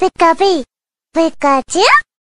Pika Pikachu?